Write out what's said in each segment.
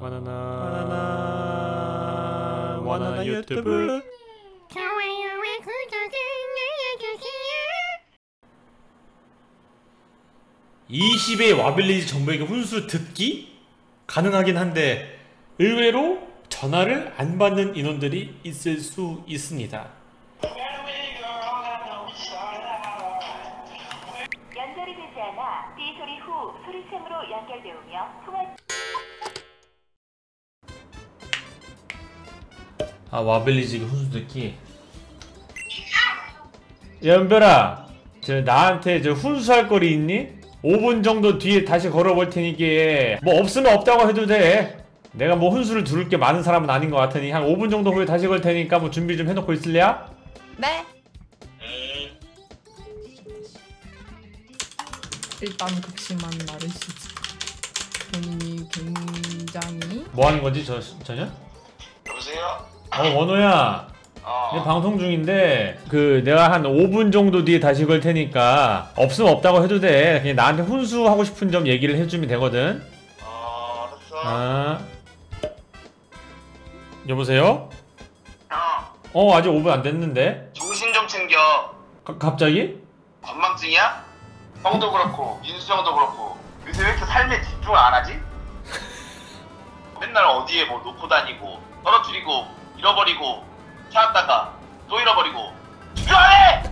바나나 바나나 바나나 유튜브 좋아요와 구독을 눌러주세요. 20의 와빌리지 정부에게 훈수 듣기 가능하긴 한데 의외로 전화를 안 받는 인원들이 있을 수 있습니다. 연결이 되지 않아 삐 소리 후 소리샘으로 연결되오며 통화 아 와빌리지 훈수 듣기. 연별아, 저 나한테 저 훈수할 거리 있니? 5분 정도 뒤에 다시 걸어볼 테니까 뭐 없으면 없다고 해도 돼. 내가 뭐 훈수를 두를 게 많은 사람은 아닌 것 같으니 한 5분 정도 후에 다시 걸 테니까 뭐 준비 좀 해놓고 있을래야? 네. 일단 그치만 나르시즈 본인이 굉장히 뭐 하는 거지 저 전혀? 여보세요? 어 원호야 어. 방송 중인데 그 내가 한 5분 정도 뒤에 다시 걸 테니까 없으면 없다고 해도 돼 그냥 나한테 훈수하고 싶은 점 얘기를 해주면 되거든 어, 알았어. 아 여보세요? 형, 어 아직 5분 안 됐는데 정신 좀 챙겨. 가, 갑자기? 건망증이야? 형도 그렇고, 민수 형도 그렇고. 요새 왜 이렇게 삶에 집중을 안 하지? 맨날 어디에 뭐 놓고 다니고, 떨어뜨리고, 잃어버리고, 찾았다가 또 잃어버리고. 중요해!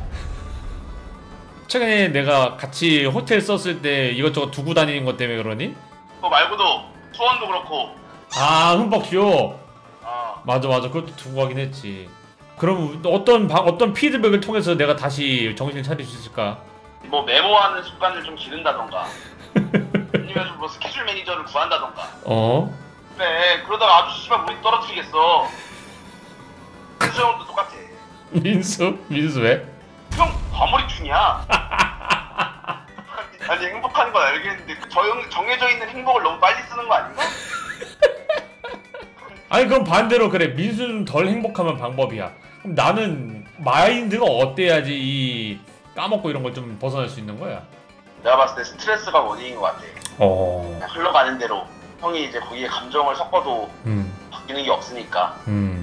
최근에 내가 같이 호텔 썼을 때 이것저것 두고 다니는 것 때문에 그러니? 그거 말고도 수원도 그렇고. 아 흠뻑쇼 어, 맞아 맞아 그것도 두고 가긴 했지 그럼 어떤 바- 어떤 피드백을 통해서 내가 다시 정신을 차릴 수 있을까? 뭐 메모하는 습관을 좀 기른다던가. 아니면 뭐 스케줄 매니저를 구한다던가. 어? 그래, 그러다가 아주 씨발 우리 떨어뜨리겠어. 민수 형도 똑같아. 민수? 민수 왜? 형 과몰입 중이야. 아니 행복한 건 알겠는데 그 정, 정해져 있는 행복을 너무 빨리 쓰는 거 아닌가? 아니 그럼 반대로 그래 민수는 덜 행복하면 방법이야 그럼 나는 마인드가 어때야지 이 까먹고 이런 걸 좀 벗어날 수 있는 거야 내가 봤을 때 스트레스가 원인인 것 같아. 어... 흘러가는 대로 형이 이제 거기에 감정을 섞어도 음... 바뀌는 게 없으니까 음...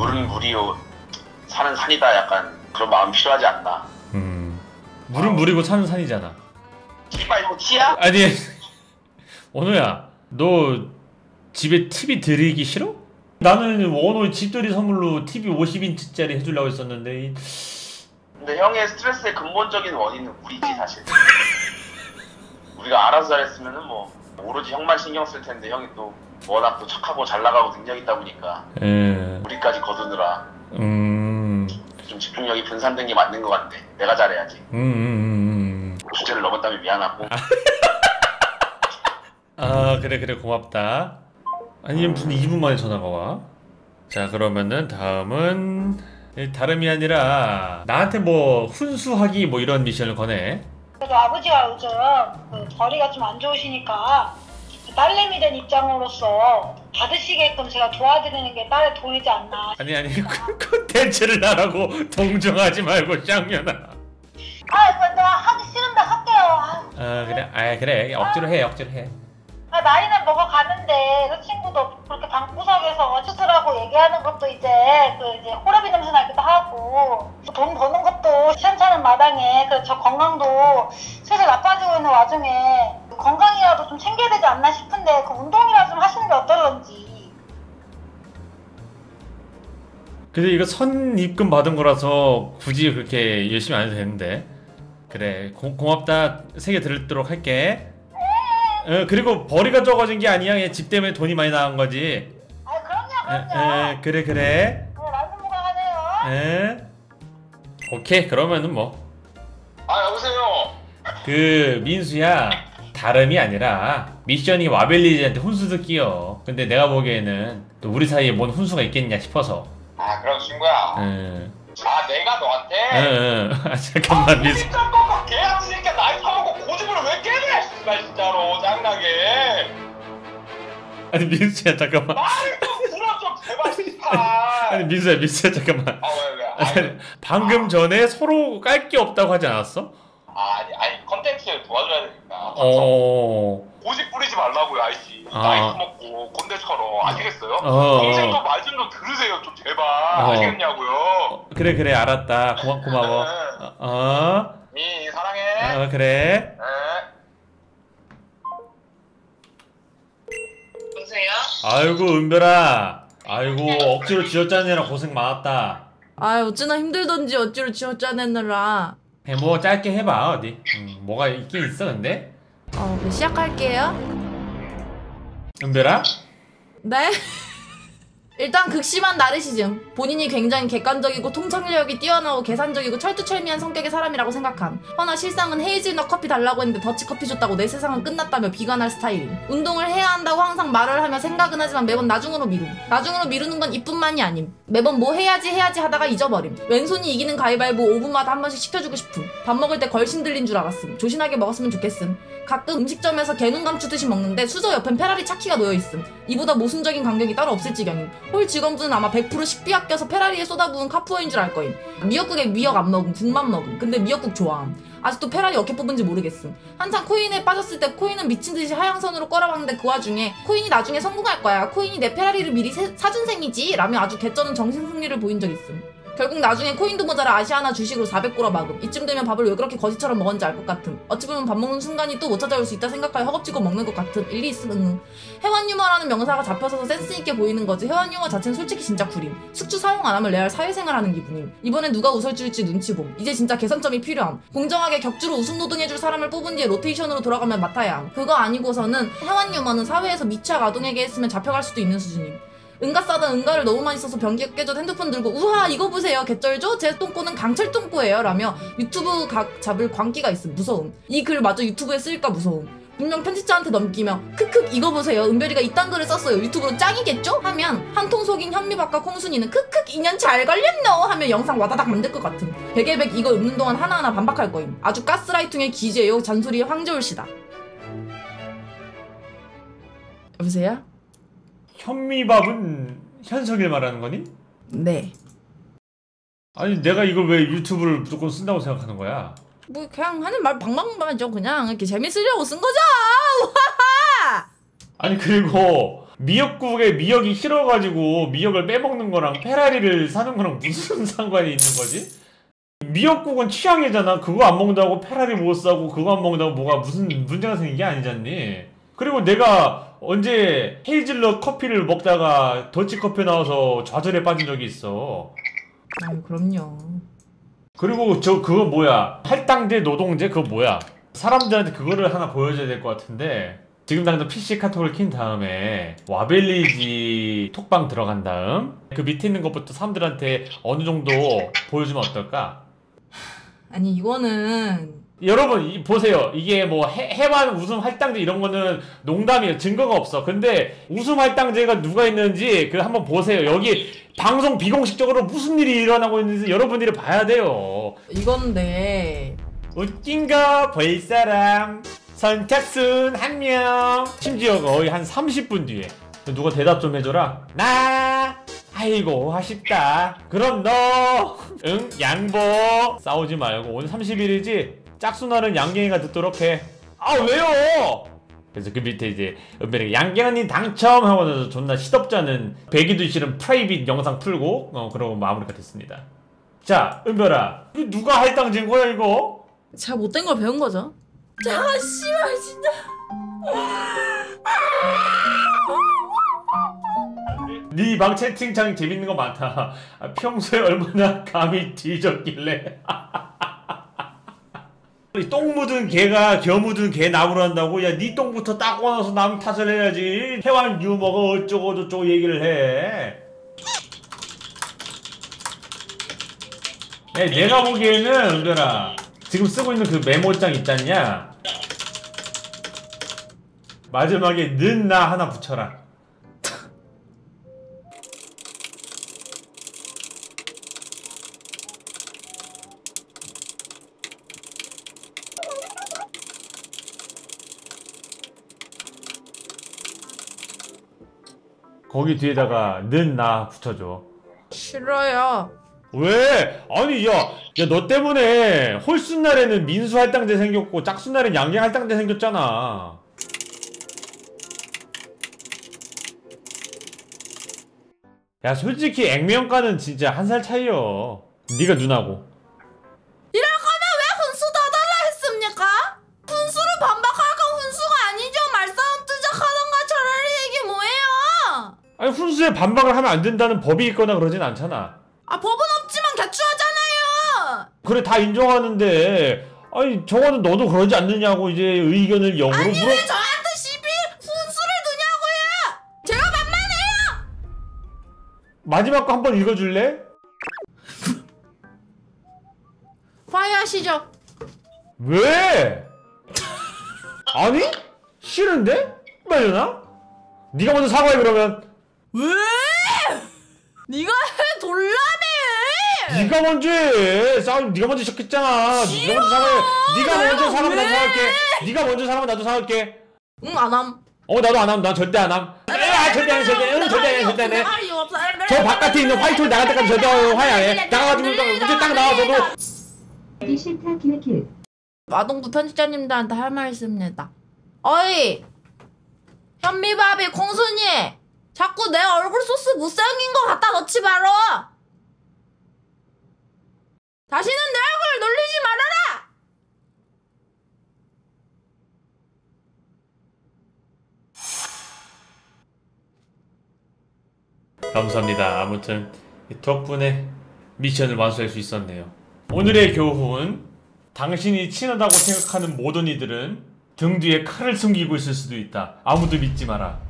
물은 물이요 산은 산이다 약간 그런 마음 필요하지 않나. 음... 물은 물이고 산은 산이잖아 씨발 이거 티야? 아니 원호야 너 집에 TV 들이기 싫어? 나는 원호의 집들이 선물로 TV 50인치짜리 해주려고 했었는데 이- 근데 형의 스트레스의 근본적인 원인은 우리지 사실. 우리가 알아서 잘했으면은 뭐 오로지 형만 신경 쓸 텐데 형이 또 워낙 또 착하고 잘 나가고 능력 있다 보니까 에... 우리까지 거두느라 음... 좀 집중력이 분산된 게 맞는 것 같네. 내가 잘해야지. 음... 음... 음... 주제를 넘었다며 미안하고. 아 그래 그래 고맙다 아니 무슨 2분 만에 전화가 와? 자 그러면은 다음은 다름이 아니라 나한테 뭐 훈수하기 뭐 이런 미션을 거네 그래도 아버지가 요즘 그 벌이가 좀 안 좋으시니까 그 딸내미 된 입장으로서 받으시게끔 제가 도와드리는 게 딸의 도리지 않나. 아니 아니 그 콘텐츠를 나라고 동정하지 말고 짱년아. 아, 이거 내가 하기 싫은데 할게요. 아, 아 그래. 아 그래. 억지로 해 억지로 해. 아, 나이는 먹어가는데 그 친구도 그렇게 방구석에서 어쩌더라고 얘기하는 것도 이제 그 이제 호라비 냄새 나기도 하고 또돈 버는 것도 시원찮은 마당에 그 저 건강도 슬슬 나빠지고 있는 와중에 건강이라도 좀 챙겨야 되지 않나 싶은데 그 운동이라 좀 하시는 게 어떨런지. 근데 이거 선입금 받은 거라서 굳이 그렇게 열심히 안 해도 되는데. 그래 고, 고맙다. 세 개 들도록 할게 어, 그리고 벌이가 적어진 게 아니야 그냥 집 때문에 돈이 많이 나간 거지 아, 그럼요, 에, 그럼요. 에, 그래 그래 하네요. 에? 오케이 그러면은 뭐그아 여보세요. 민수야 다름이 아니라 미션이 와벨리지한테 훈수 듣기요 근데 내가 보기에는 또 우리 사이에 뭔 훈수가 있겠냐 싶어서 아 그런 친구야. 응. 아 내가 너한테. 응, 응. 아, 잠깐만 민수 진짜 꺾어 개야 새끼야 나이 타먹고 고집을 왜 깨네? 씨발 진짜로 짱나게. 아니 민수야 잠깐만 말을 좀 들어 좀 제발 씨발. 아니 민수야 민수야 잠깐만 아왜 왜? 아니, 방금 전에 서로 깔 게 없다고 하지 않았어? 아니 아니 컨텐츠를 도와줘야 되니까. 어. 고집 부리지 말라고요 아이씨. 아. 나이 먹고 꼰대처럼. 아시겠어요? 어. 동생도 말좀좀 들으세요 좀 제발. 어. 아시겠냐고요? 그래 그래 알았다. 고마, 고마워. 어, 어, 이 사랑해. 어 그래. 네. 여보세요? 아이고 은별아. 아이고 억지로 지어짜느라 고생 많았다. 아 어찌나 힘들던지 어찌로 지어짜내느라 해, 뭐 짧게 해봐 어디. 음, 뭐가 있긴 있어 근데? 어 네, 시작할게요. 은별아? 네 일단 극심한 나르시즘. 본인이 굉장히 객관적이고 통찰력이 뛰어나고 계산적이고 철두철미한 성격의 사람이라고 생각함. 허나 실상은 헤이즐넛 커피 달라고 했는데 더치커피 줬다고 내 세상은 끝났다며 비관할 스타일임 운동을 해야 한다고 항상 말을 하며 생각은 하지만 매번 나중으로 미룸 나중으로 미루는 건 이뿐만이 아님. 매번 뭐 해야지 해야지 하다가 잊어버림. 왼손이 이기는 가위바위보 5분마다 한 번씩 시켜주고 싶음. 밥 먹을 때 걸신 들린 줄 알았음. 조신하게 먹었으면 좋겠음. 가끔 음식점에서 개눈 감추듯이 먹는데 수저 옆엔 페라리 차키가 놓여있음. 이보다 모순적인 간격이 따로 없을 지경임 홀 직원분은 아마 100% 식비 아껴서 페라리에 쏟아부은 카푸어인 줄 알 거임. 미역국에 미역 안 먹음 국만 먹음. 근데 미역국 좋아함. 아직도 페라리 어떻게 뽑은지 모르겠음. 한창 코인에 빠졌을 때 코인은 미친 듯이 하향선으로 끌어봤는데 그 와중에 코인이 나중에 성공할 거야. 코인이 내 페라리를 미리 세- 사준 셈이지? 라며 아주 개쩌는 정신 승리를 보인 적 있음 결국 나중에 코인도 모자라 아시아나 주식으로 400 꼬라박음. 이쯤 되면 밥을 왜 그렇게 거지처럼 먹었는지 알 것 같음. 어찌 보면 밥 먹는 순간이 또 못 찾아올 수 있다 생각하여 허겁지겁 먹는 것 같음 일리 있음. 해완 유머라는 명사가 잡혀서서 센스 있게 보이는 거지. 해완 유머 자체는 솔직히 진짜 구림. 숙주 사용 안 하면 레알 사회생활 하는 기분임. 이번엔 누가 웃을 줄지 눈치 봄. 이제 진짜 개선점이 필요함. 공정하게 격주로 웃음 노동해줄 사람을 뽑은 뒤에 로테이션으로 돌아가면 맡아야 함. 그거 아니고서는 해완 유머는 사회에서 미취학 아동에게 했으면 잡혀갈 수도 있는 수준임 응가 싸다 응가를 너무 많이 써서 변기가 깨져도 핸드폰 들고 우와 이거 보세요. 개쩔죠? 제 똥꼬는 강철 똥꼬예요 라며 유튜브 각 잡을 광기가 있음. 무서움. 이 글 마저 유튜브에 쓰일까 무서움. 분명 편집자한테 넘기며 크크 이거 보세요. 은별이가 이딴 글을 썼어요. 유튜브로 짱이겠죠? 하면 한통 속인 현미밥과 콩순이는 크크 인연 잘 걸렸노? 하며 영상 와다닥 만들 것 같음. 베개백 이거 읊는 동안 하나하나 반박할 거임. 아주 가스라이팅의 기재요. 잔소리의 황제올시다. 여보세요? 현미밥은 현석일 말하는 거니? 네 아니 내가 이걸 왜 유튜브를 무조건 쓴다고 생각하는 거야 뭐 그냥 하는 말 방방하죠 그냥 이렇게 재밌으려고 쓴 거죠 아니 그리고 미역국에 미역이 싫어가지고 미역을 빼먹는 거랑 페라리를 사는 거랑 무슨 상관이 있는 거지? 미역국은 취향이잖아. 그거 안 먹는다고 페라리 못 사고 그거 안 먹는다고 뭐가 무슨 문제가 생긴 게 아니잖니. 그리고 내가 언제 헤이즐넛 커피를 먹다가 더치커피 나와서 좌절에 빠진 적이 있어. 아유 그럼요 그리고 저 그거 뭐야 할당제 노동제 그거 뭐야 사람들한테 그거를 하나 보여줘야 될 것 같은데 지금 당장 PC 카톡을 킨 다음에 와벨리지 톡방 들어간 다음 그 밑에 있는 것부터 사람들한테 어느 정도 보여주면 어떨까? 아니 이거는 여러분 이- 보세요. 이게 뭐 해, 해완 웃음 할당제 이런 거는 농담이에요. 증거가 없어. 근데 웃음 할당제가 누가 있는지 그 한번 보세요. 여기 방송 비공식적으로 무슨 일이 일어나고 있는지 여러분들이 봐야 돼요. 이건데. 웃긴가 볼 사람. 선착순 한명. 심지어 거의 한 30분 뒤에. 누가 대답 좀 해줘라. 나! 아이고 아쉽다. 그럼 너! 응? 양보! 싸우지 말고. 오늘 30일이지 짝수날은 양갱이가 듣도록 해 아 왜요? 그래서 그 밑에 이제 은별이가 양갱언니 당첨 하고 존나 시덥잖은 배기도 싫은 프라이빗 영상 풀고 어 그러고 마무리가 됐습니다. 자 은별아. 이거 누가 할당진 거야 이거? 제가 못된 걸 배운 거죠? 자 씨발 진짜. 네방 채팅창 재밌는 거 많다. 아, 평소에 얼마나 감이 뒤졌길래. 이똥 묻은 개가 겨 묻은 개 나무로 한다고? 야, 네 똥부터 닦고 나서 남 탓을 해야지. 해완 유머가 어쩌고 저쩌고 얘기를 해. 야, 내가 보기에는 은별아 지금 쓰고 있는 그 메모장 있잖냐? 마지막에 는 나 하나 붙여라. 거기 뒤에다가 는 나 붙여줘 싫어요. 왜? 아니 야, 야 너 때문에 홀순 날에는 민수 할당제 생겼고 짝순 날엔 양양 할당제 생겼잖아. 야 솔직히 액면가는 진짜 한 살 차이여. 네가 누나고. 훈수에 반박을 하면 안 된다는 법이 있거나 그러진 않잖아 아 법은 없지만 개추하잖아요. 그래 다 인정하는데 아니 저거는 너도 그러지 않느냐고 이제 의견을 영으로 아니 물어 왜 저한테 시비 훈수를 두냐고요? 제가 만만해요. 마지막 거 한번 읽어줄래? 화해하시죠. 왜? 아니? 싫은데? 말려나? 네가 먼저 사과해 그러면 왜? 네가 해 돌라매. 네가 먼저 해. 싸움 네가 먼저 시작했잖아. 네가 먼저 사과해. 네가 먼저 사과하면 나도 왜? 사갈게. 네가 먼저 사과하면 나도 사갈게. 응 안함. 어 나도 안함. 난 절대 안함. 아 절대 안해 절대 응 절대 안해 절대 안해 저 바깥에 있는 화이트홀 나갈 때까지 절대 화해 안 해. 나가가지고 문제 딱 나와서도 하기 싫다 키키키 마동부 편집자님들한테 할 말 있습니다. 어이 현미밥이 콩순이 자꾸 내 얼굴 소스 못생긴 거 갖다 넣지 말어. 다시는 내 얼굴 놀리지 말아라. 감사합니다 아무튼 덕분에 미션을 완수할 수 있었네요 오늘의 교훈 당신이 친하다고 생각하는 모든 이들은 등 뒤에 칼을 숨기고 있을 수도 있다 아무도 믿지 마라